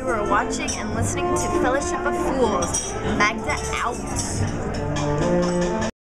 You are watching and listening to Fellowship of Fools. Magda out.